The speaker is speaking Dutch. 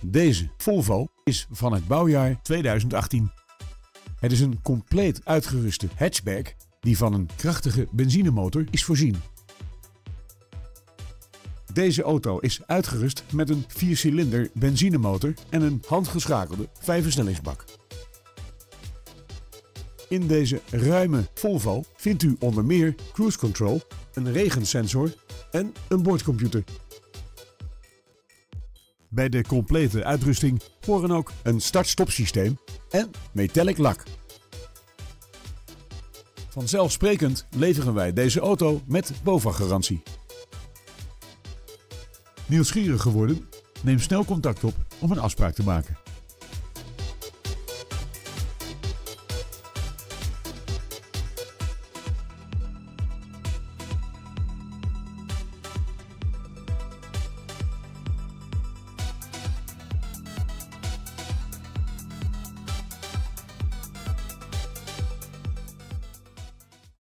Deze Volvo is van het bouwjaar 2018. Het is een compleet uitgeruste hatchback die van een krachtige benzinemotor is voorzien. Deze auto is uitgerust met een 4-cilinder benzinemotor en een handgeschakelde vijfversnellingsbak. In deze ruime Volvo vindt u onder meer cruise control, een regensensor en een boordcomputer. Bij de complete uitrusting horen ook een start-stop systeem en metallic lak. Vanzelfsprekend leveren wij deze auto met BOVAG-garantie. Nieuwsgierig geworden? Neem snel contact op om een afspraak te maken.